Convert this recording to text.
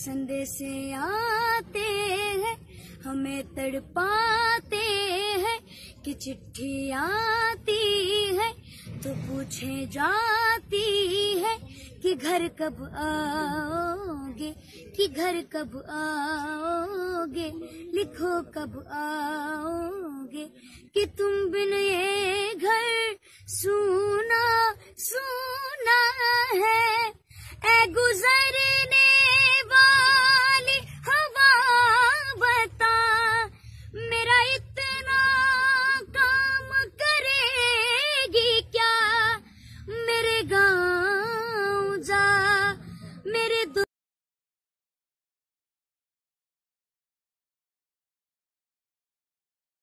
से आते हैं, हमें तड़पाते हैं कि चिट्ठी आती है तो पूछे जाती है कि घर कब आओगे, कि घर कब आओगे, लिखो कब आओगे, कि तुम बिन ये घर सूना सूना है ए गुजरे Victoria.